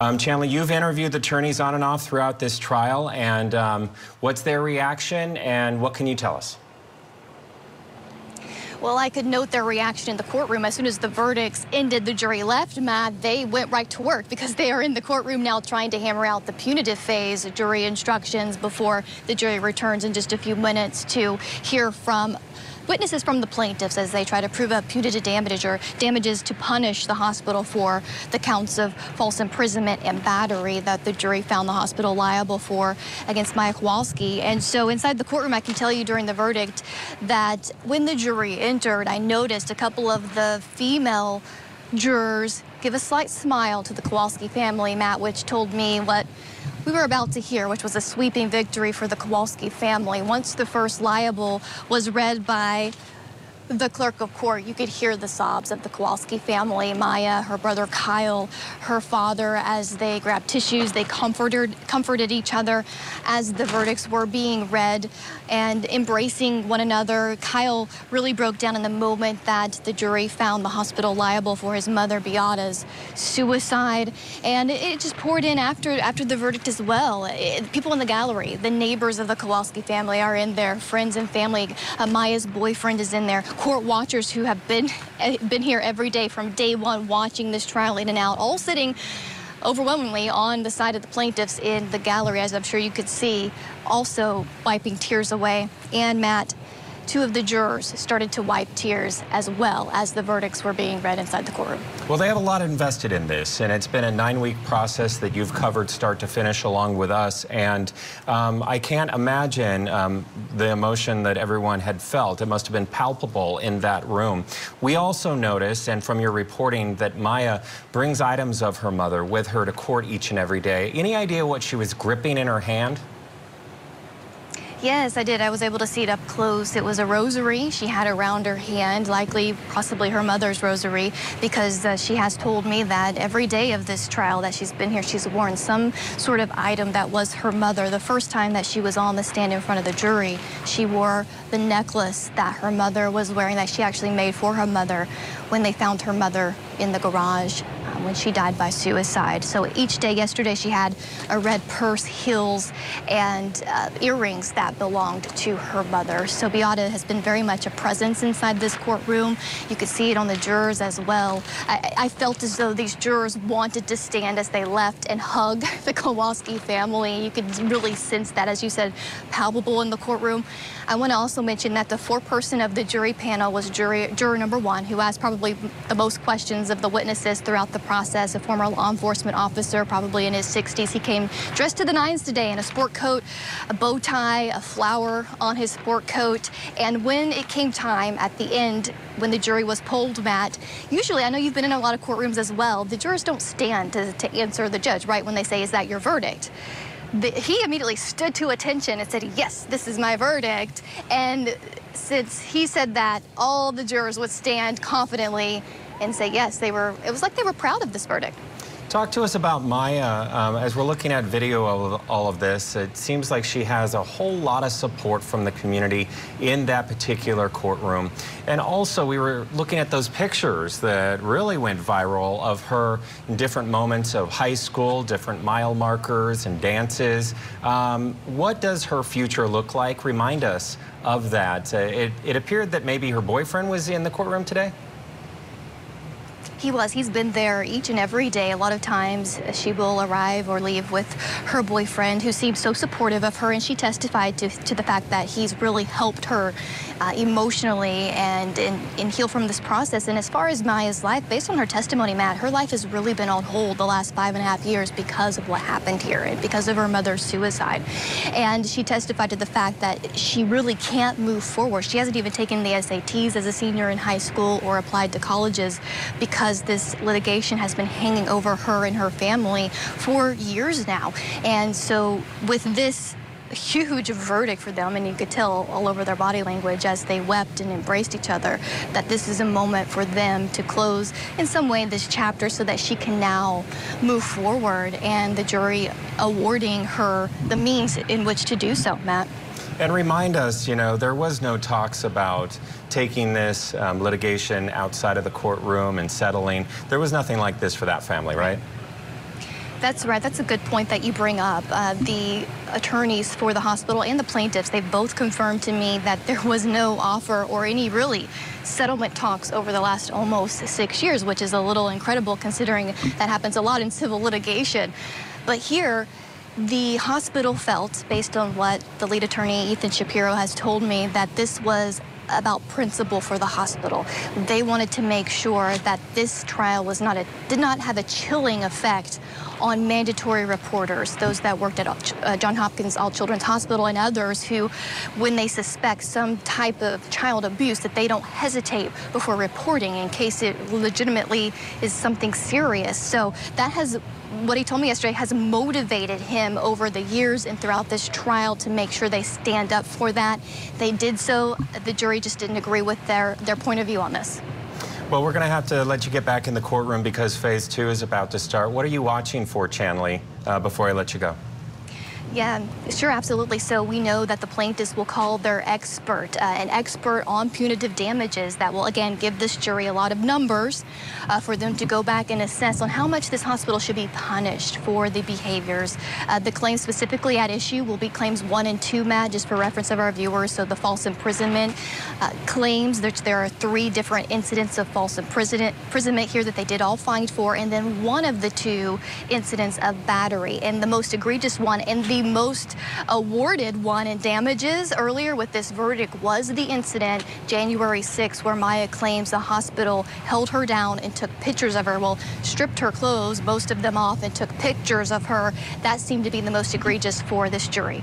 Um, Chanley, you've interviewed the attorneys on and off throughout this trial, and um, what's their reaction, and what can you tell us? Well, I could note their reaction in the courtroom. As soon as the verdicts ended, the jury left, Matt, they went right to work because they are in the courtroom now trying to hammer out the punitive phase jury instructions before the jury returns in just a few minutes to hear from witnesses from the plaintiffs as they try to prove up punitive damage or damages to punish the hospital for the counts of false imprisonment and battery that the jury found the hospital liable for against Maya Kowalski. And so inside the courtroom, I can tell you during the verdict that when the jury entered, I noticed a couple of the female jurors give a slight smile to the Kowalski family, Matt, which told me what we were about to hear, which was a sweeping victory for the Kowalski family. Once the first liable was read by the clerk of court, you could hear the sobs of the Kowalski family. Maya, her brother Kyle, her father, as they grabbed tissues, they comforted, comforted each other as the verdicts were being read and embracing one another. Kyle really broke down in the moment that the jury found the hospital liable for his mother Beata's suicide. And it just poured in after, after the verdict as well. It, people in the gallery, the neighbors of the Kowalski family are in there, friends and family. Uh, Maya's boyfriend is in there court watchers who have been, eh, been here every day from day one watching this trial in and out, all sitting overwhelmingly on the side of the plaintiffs in the gallery, as I'm sure you could see, also wiping tears away. And Matt, two of the jurors started to wipe tears as well as the verdicts were being read inside the courtroom. Well, they have a lot invested in this, and it's been a nine-week process that you've covered start to finish along with us. And um, I can't imagine um, the emotion that everyone had felt. It must have been palpable in that room. We also noticed, and from your reporting, that Maya brings items of her mother with her to court each and every day. Any idea what she was gripping in her hand? Yes, I did. I was able to see it up close. It was a rosary she had around her hand, likely possibly her mother's rosary, because uh, she has told me that every day of this trial that she's been here, she's worn some sort of item that was her mother. The first time that she was on the stand in front of the jury, she wore the necklace that her mother was wearing that she actually made for her mother when they found her mother in the garage when she died by suicide. So each day yesterday she had a red purse, heels, and uh, earrings that belonged to her mother. So Beata has been very much a presence inside this courtroom. You could see it on the jurors as well. I, I felt as though these jurors wanted to stand as they left and hug the Kowalski family. You could really sense that, as you said, palpable in the courtroom. I want to also mention that the foreperson of the jury panel was jury, juror number one, who asked probably the most questions of the witnesses throughout the process, a former law enforcement officer, probably in his 60s. He came dressed to the nines today in a sport coat, a bow tie, a flower on his sport coat. And when it came time at the end, when the jury was polled, Matt, usually, I know you've been in a lot of courtrooms as well, the jurors don't stand to, to answer the judge, right, when they say, is that your verdict? he immediately stood to attention and said, yes, this is my verdict. And since he said that, all the jurors would stand confidently and say, yes, they were, it was like they were proud of this verdict. Talk to us about Maya. Um, as we're looking at video of all of this, it seems like she has a whole lot of support from the community in that particular courtroom. And also, we were looking at those pictures that really went viral of her in different moments of high school, different mile markers and dances. Um, what does her future look like? Remind us of that. Uh, it, it appeared that maybe her boyfriend was in the courtroom today. He was. He's been there each and every day. A lot of times she will arrive or leave with her boyfriend who seems so supportive of her and she testified to, to the fact that he's really helped her uh, emotionally and, and, and heal from this process. And as far as Maya's life, based on her testimony, Matt, her life has really been on hold the last five and a half years because of what happened here and because of her mother's suicide. And she testified to the fact that she really can't move forward. She hasn't even taken the SATs as a senior in high school or applied to colleges because because this litigation has been hanging over her and her family for years now. And so with this huge verdict for them, and you could tell all over their body language as they wept and embraced each other that this is a moment for them to close in some way this chapter so that she can now move forward and the jury awarding her the means in which to do so, Matt. And remind us, you know, there was no talks about taking this um, litigation outside of the courtroom and settling. There was nothing like this for that family, right? That's right. That's a good point that you bring up. Uh, the attorneys for the hospital and the plaintiffs, they both confirmed to me that there was no offer or any really settlement talks over the last almost six years, which is a little incredible considering that happens a lot in civil litigation. But here, the hospital felt, based on what the lead attorney, Ethan Shapiro, has told me, that this was about principle for the hospital. They wanted to make sure that this trial was not a, did not have a chilling effect on mandatory reporters, those that worked at uh, John Hopkins All Children's Hospital and others who, when they suspect some type of child abuse, that they don't hesitate before reporting in case it legitimately is something serious. So that has what he told me yesterday has motivated him over the years and throughout this trial to make sure they stand up for that. They did so. The jury just didn't agree with their, their point of view on this. Well, we're going to have to let you get back in the courtroom because phase two is about to start. What are you watching for, Chanley, uh, before I let you go? Yeah, sure, absolutely. So we know that the plaintiffs will call their expert, uh, an expert on punitive damages that will, again, give this jury a lot of numbers uh, for them to go back and assess on how much this hospital should be punished for the behaviors. Uh, the claims specifically at issue will be claims one and two, Matt, just for reference of our viewers. So the false imprisonment uh, claims, there, there are three different incidents of false imprisonment, imprisonment here that they did all find for, and then one of the two incidents of battery. And the most egregious one, and the most awarded one in damages earlier with this verdict was the incident January 6 where Maya claims the hospital held her down and took pictures of her. Well, stripped her clothes, most of them off, and took pictures of her. That seemed to be the most egregious for this jury.